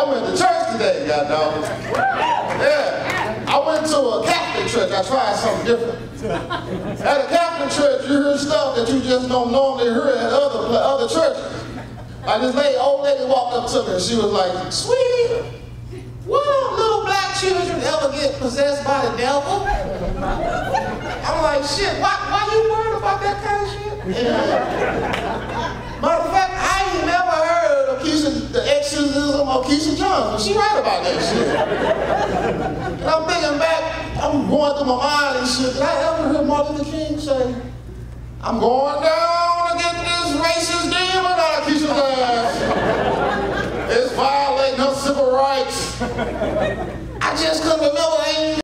I went to church today, God dog. Yeah. I went to a Catholic church. I tried something different. At a Catholic church, you hear stuff that you just don't normally hear at other, other churches. Like this lady, old lady walked up to me and she was like, sweetie, what do little black children ever get possessed by the devil? I'm like, shit, why, why you worried about that kind of shit? Yeah. Uh, Matter Keisha Johnson. She right about that shit. And I'm thinking back, I'm going through my mind and shit. Did I ever hear Martin Luther King say, I'm going down to get this racist demon out of Keisha's ass. It's violating her civil rights. I just couldn't remember.